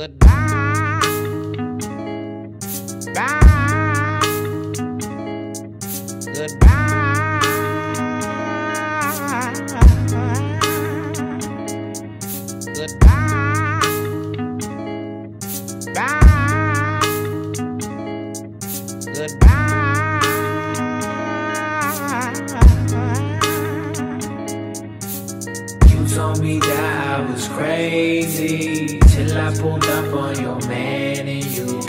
Goodbye. Bye. Goodbye. Goodbye. Bye. Goodbye. Told me that I was crazy till I pulled up on your man and you